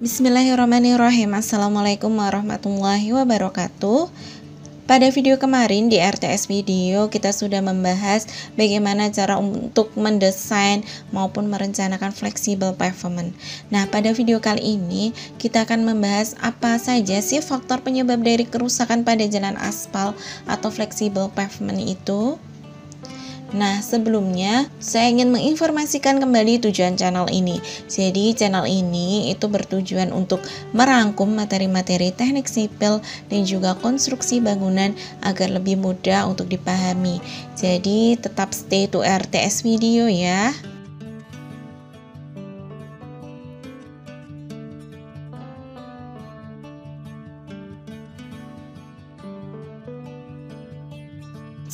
Bismillahirrahmanirrahim Assalamualaikum warahmatullahi wabarakatuh pada video kemarin di RTS video kita sudah membahas bagaimana cara untuk mendesain maupun merencanakan flexible pavement. Nah, pada video kali ini kita akan membahas apa saja sih faktor penyebab dari kerusakan pada jalan aspal atau flexible pavement itu. Nah, sebelumnya saya ingin menginformasikan kembali tujuan channel ini. Jadi, channel ini itu bertujuan untuk merangkum materi-materi teknik sipil dan juga konstruksi bangunan agar lebih mudah untuk dipahami. Jadi, tetap stay to RTS video ya.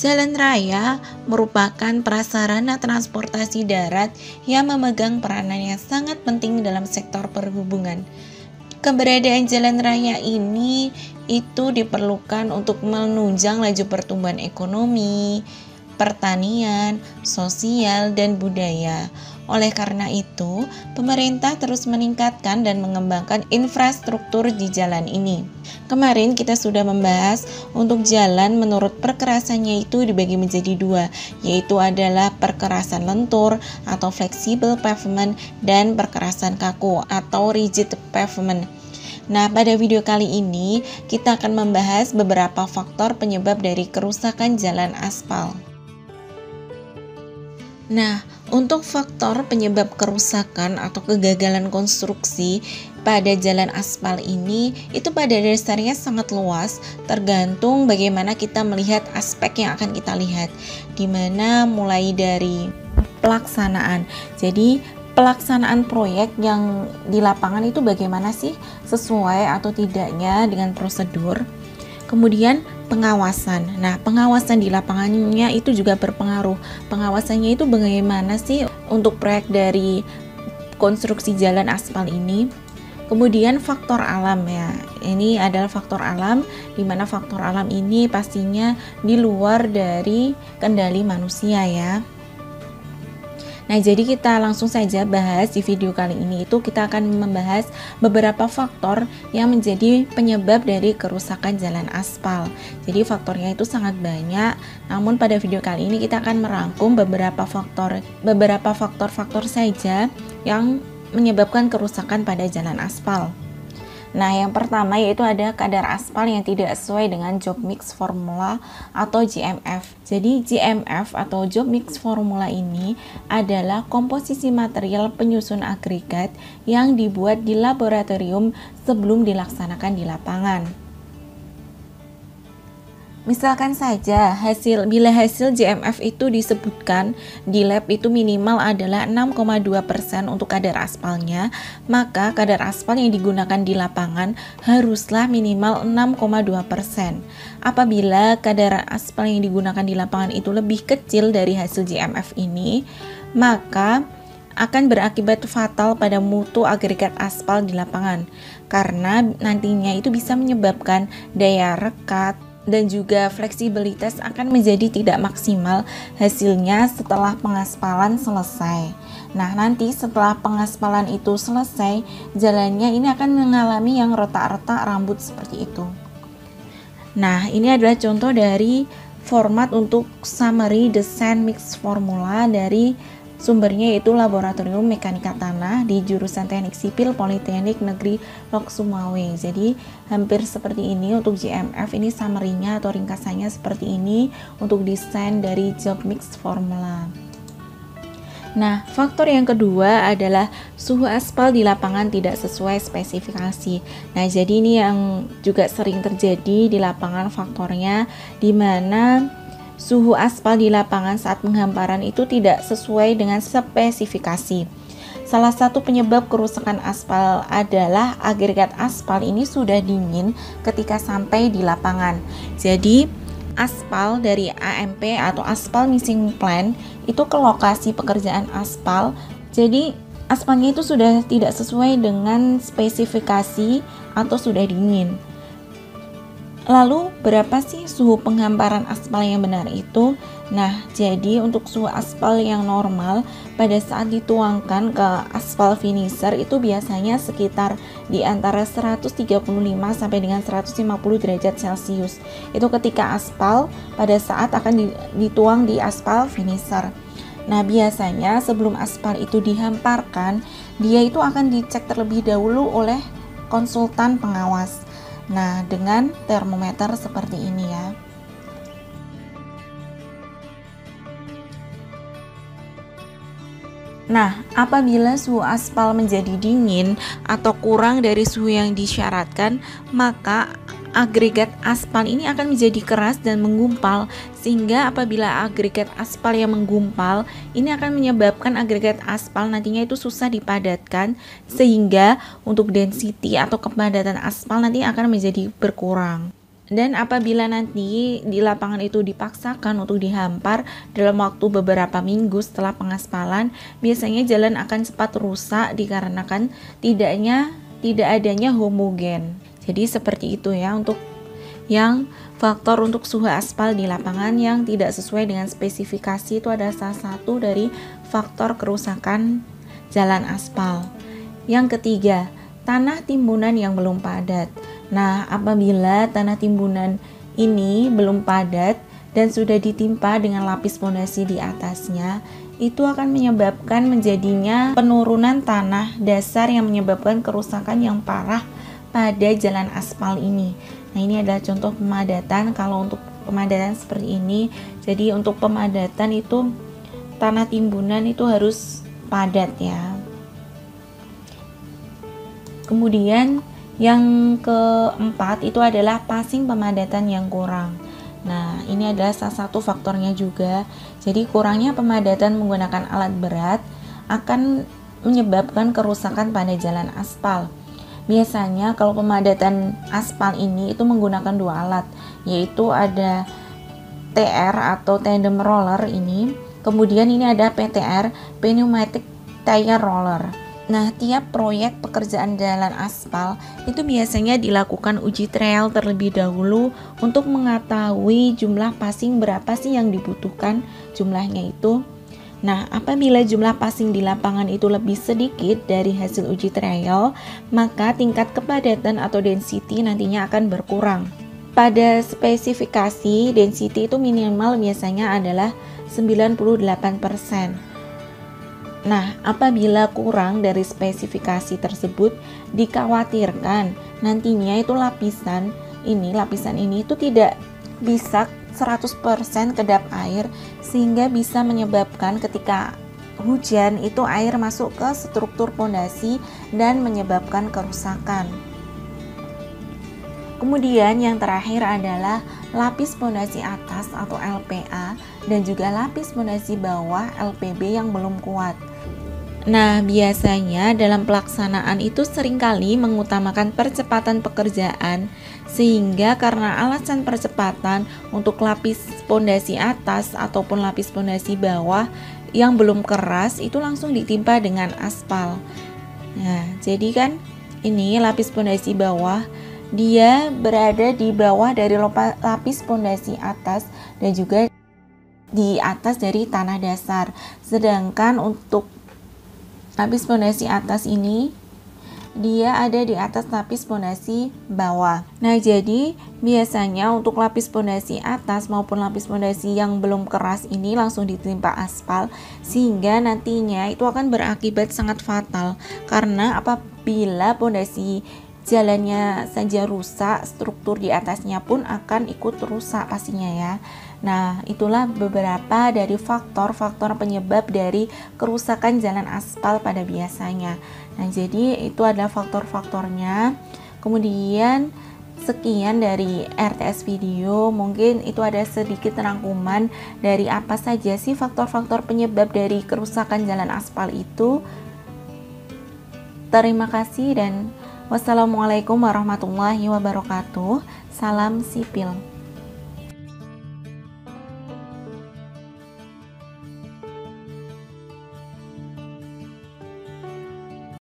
Jalan raya merupakan prasarana transportasi darat yang memegang peranan yang sangat penting dalam sektor perhubungan. Keberadaan jalan raya ini itu diperlukan untuk menunjang laju pertumbuhan ekonomi, pertanian, sosial, dan budaya. Oleh karena itu, pemerintah terus meningkatkan dan mengembangkan infrastruktur di jalan ini. Kemarin kita sudah membahas untuk jalan menurut perkerasannya itu dibagi menjadi dua, yaitu adalah perkerasan lentur atau flexible pavement dan perkerasan kaku atau rigid pavement. Nah, pada video kali ini kita akan membahas beberapa faktor penyebab dari kerusakan jalan aspal. Nah, untuk faktor penyebab kerusakan atau kegagalan konstruksi pada jalan aspal ini itu pada dasarnya sangat luas tergantung bagaimana kita melihat aspek yang akan kita lihat. Di mana mulai dari pelaksanaan. Jadi pelaksanaan proyek yang di lapangan itu bagaimana sih? Sesuai atau tidaknya dengan prosedur? Kemudian pengawasan. Nah, pengawasan di lapangannya itu juga berpengaruh. Pengawasannya itu bagaimana sih untuk proyek dari konstruksi jalan aspal ini? Kemudian faktor alam ya. Ini adalah faktor alam di mana faktor alam ini pastinya di luar dari kendali manusia ya. Nah, jadi kita langsung saja bahas di video kali ini itu kita akan membahas beberapa faktor yang menjadi penyebab dari kerusakan jalan aspal. Jadi faktornya itu sangat banyak, namun pada video kali ini kita akan merangkum beberapa faktor beberapa faktor-faktor saja yang menyebabkan kerusakan pada jalan aspal. Nah, yang pertama yaitu ada kadar aspal yang tidak sesuai dengan job mix formula atau GMF. Jadi, GMF atau job mix formula ini adalah komposisi material penyusun agregat yang dibuat di laboratorium sebelum dilaksanakan di lapangan. Misalkan saja hasil bila hasil JMF itu disebutkan di lab itu minimal adalah 6,2% untuk kadar aspalnya, maka kadar aspal yang digunakan di lapangan haruslah minimal 6,2%. Apabila kadar aspal yang digunakan di lapangan itu lebih kecil dari hasil JMF ini, maka akan berakibat fatal pada mutu agregat aspal di lapangan karena nantinya itu bisa menyebabkan daya rekat dan juga fleksibilitas akan menjadi tidak maksimal hasilnya setelah pengaspalan selesai. Nah, nanti setelah pengaspalan itu selesai, jalannya ini akan mengalami yang retak-retak rambut seperti itu. Nah, ini adalah contoh dari format untuk summary design mix formula dari Sumbernya yaitu Laboratorium Mekanika Tanah di jurusan Teknik Sipil Politeknik Negeri Lok Sumawe. Jadi hampir seperti ini untuk GMF ini summary-nya atau ringkasannya seperti ini untuk desain dari job mix formula. Nah, faktor yang kedua adalah suhu aspal di lapangan tidak sesuai spesifikasi. Nah, jadi ini yang juga sering terjadi di lapangan faktornya di mana suhu aspal di lapangan saat penghamparan itu tidak sesuai dengan spesifikasi. Salah satu penyebab kerusakan aspal adalah agregat aspal ini sudah dingin ketika sampai di lapangan. Jadi, aspal dari AMP atau aspal missing plan itu ke lokasi pekerjaan aspal. Jadi, aspalnya itu sudah tidak sesuai dengan spesifikasi atau sudah dingin. Lalu berapa sih suhu penghamparan aspal yang benar itu? Nah, jadi untuk suhu aspal yang normal pada saat dituangkan ke aspal finisher itu biasanya sekitar di antara 135 sampai dengan 150 derajat Celcius. Itu ketika aspal pada saat akan dituang di aspal finisher. Nah, biasanya sebelum aspal itu dihamparkan, dia itu akan dicek terlebih dahulu oleh konsultan pengawas. Nah, dengan termometer seperti ini ya. Nah, apabila suhu aspal menjadi dingin atau kurang dari suhu yang disyaratkan, maka agregat aspal ini akan menjadi keras dan menggumpal sehingga apabila agregat aspal yang menggumpal ini akan menyebabkan agregat aspal nantinya itu susah dipadatkan sehingga untuk density atau kepadatan aspal nanti akan menjadi berkurang dan apabila nanti di lapangan itu dipaksakan untuk dihampar dalam waktu beberapa minggu setelah pengaspalan, biasanya jalan akan cepat rusak dikarenakan tidaknya tidak adanya homogen. Jadi seperti itu ya untuk yang faktor untuk suhu aspal di lapangan yang tidak sesuai dengan spesifikasi itu adalah salah satu dari faktor kerusakan jalan aspal. Yang ketiga, tanah timbunan yang belum padat. Nah, apabila tanah timbunan ini belum padat dan sudah ditimpa dengan lapis pondasi di atasnya, itu akan menyebabkan menjadinya penurunan tanah dasar yang menyebabkan kerusakan yang parah pada jalan aspal ini. Nah, ini adalah contoh pemadatan. Kalau untuk pemadatan seperti ini, jadi untuk pemadatan itu tanah timbunan itu harus padat ya. Kemudian yang keempat itu adalah passing pemadatan yang kurang. Nah, ini adalah salah satu faktornya juga. Jadi, kurangnya pemadatan menggunakan alat berat akan menyebabkan kerusakan pada jalan aspal. Biasanya kalau pemadatan aspal ini itu menggunakan dua alat, yaitu ada TR atau tandem roller ini, kemudian ini ada PTR, pneumatic tire roller. Nah, tiap proyek pekerjaan jalan aspal itu biasanya dilakukan uji trail terlebih dahulu untuk mengetahui jumlah passing berapa sih yang dibutuhkan jumlahnya itu Nah, apabila jumlah passing di lapangan itu lebih sedikit dari hasil uji trial, maka tingkat kepadatan atau density nantinya akan berkurang. Pada spesifikasi, density itu minimal biasanya adalah 98%. Nah, apabila kurang dari spesifikasi tersebut, dikhawatirkan nantinya itu lapisan ini, lapisan ini itu tidak bisa 100% kedap air sehingga bisa menyebabkan ketika hujan itu air masuk ke struktur pondasi dan menyebabkan kerusakan. Kemudian yang terakhir adalah lapis pondasi atas atau LPA dan juga lapis pondasi bawah LPB yang belum kuat. Nah, biasanya dalam pelaksanaan itu sering kali mengutamakan percepatan pekerjaan sehingga karena alasan percepatan untuk lapis pondasi atas ataupun lapis pondasi bawah yang belum keras itu langsung ditimpa dengan aspal. Nah, jadi kan ini lapis pondasi bawah dia berada di bawah dari lapis pondasi atas dan juga di atas dari tanah dasar. Sedangkan untuk lapis pondasi atas ini dia ada di atas lapis pondasi bawah. Nah, jadi biasanya untuk lapis pondasi atas maupun lapis pondasi yang belum keras ini langsung ditimpa aspal sehingga nantinya itu akan berakibat sangat fatal karena apabila pondasi jalannya saja rusak, struktur di atasnya pun akan ikut rusak pastinya ya. Nah, itulah beberapa dari faktor-faktor penyebab dari kerusakan jalan aspal pada biasanya. Nah, jadi itu adalah faktor-faktornya. Kemudian sekian dari RTS video. Mungkin itu ada sedikit rangkuman dari apa saja sih faktor-faktor penyebab dari kerusakan jalan aspal itu. Terima kasih dan Wassalamualaikum warahmatullahi wabarakatuh. Salam sipil.